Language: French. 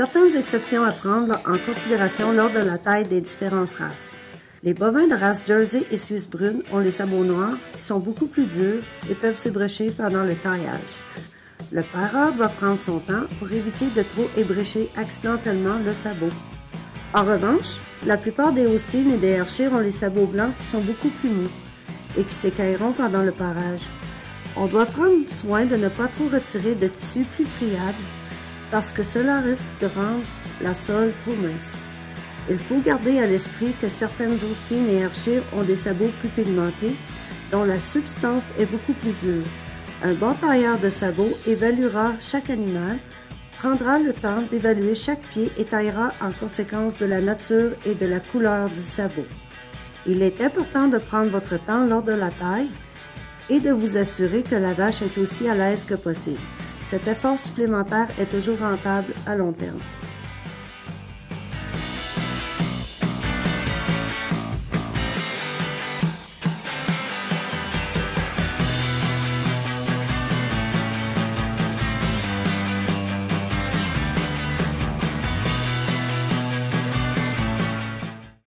Certaines exceptions à prendre en considération lors de la taille des différentes races. Les bovins de race Jersey et Suisse brune ont les sabots noirs qui sont beaucoup plus durs et peuvent s'ébrécher pendant le taillage. Le pareur doit prendre son temps pour éviter de trop ébrécher accidentellement le sabot. En revanche, la plupart des Holsteins et des Ayrshire ont les sabots blancs qui sont beaucoup plus mous et qui s'écailleront pendant le parage. On doit prendre soin de ne pas trop retirer de tissu plus friable parce que cela risque de rendre la trop mince. Il faut garder à l'esprit que certaines Holstein et Ayrshire ont des sabots plus pigmentés, dont la substance est beaucoup plus dure. Un bon tailleur de sabots évaluera chaque animal, prendra le temps d'évaluer chaque pied et taillera en conséquence de la nature et de la couleur du sabot. Il est important de prendre votre temps lors de la taille et de vous assurer que la vache est aussi à l'aise que possible. Cet effort supplémentaire est toujours rentable à long terme.